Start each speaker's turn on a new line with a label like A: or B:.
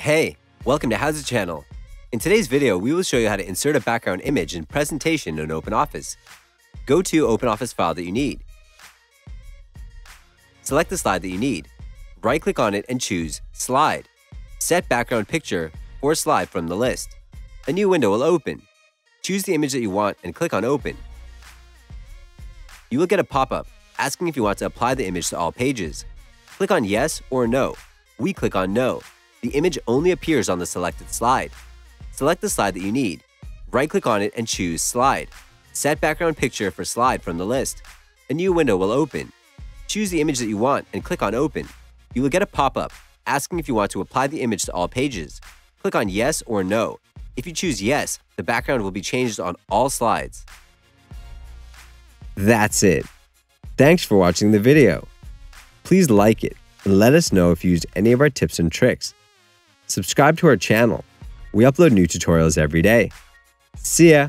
A: Hey, welcome to HOWZA channel. In today's video, we will show you how to insert a background image and presentation in OpenOffice. Go to OpenOffice file that you need. Select the slide that you need. Right-click on it and choose Slide. Set background picture or slide from the list. A new window will open. Choose the image that you want and click on Open. You will get a pop-up asking if you want to apply the image to all pages. Click on Yes or No. We click on No the image only appears on the selected slide. Select the slide that you need. Right-click on it and choose Slide. Set background picture for slide from the list. A new window will open. Choose the image that you want and click on Open. You will get a pop-up asking if you want to apply the image to all pages. Click on Yes or No. If you choose Yes, the background will be changed on all slides. That's it. Thanks for watching the video. Please like it and let us know if you used any of our tips and tricks subscribe to our channel. We upload new tutorials every day. See ya!